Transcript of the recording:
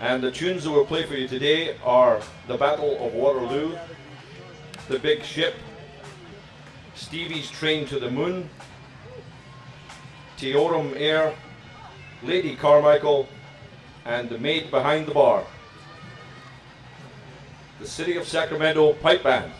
And the tunes that we'll play for you today are The Battle of Waterloo, The Big Ship, Stevie's Train to the Moon, Tioram Air, Lady Carmichael, and The Maid Behind the Bar. The City of Sacramento Pipe Band.